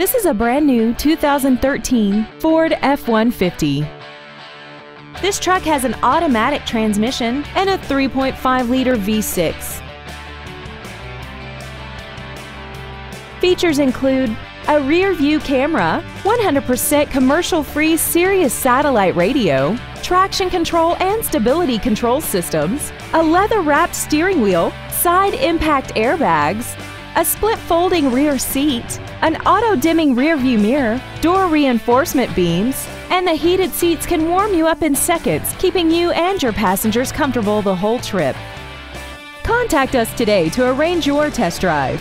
This is a brand new 2013 Ford F-150. This truck has an automatic transmission and a 3.5-liter V6. Features include a rear view camera, 100% commercial-free Sirius satellite radio, traction control and stability control systems, a leather-wrapped steering wheel, side impact airbags, a split folding rear seat, an auto dimming rear view mirror, door reinforcement beams, and the heated seats can warm you up in seconds, keeping you and your passengers comfortable the whole trip. Contact us today to arrange your test drive.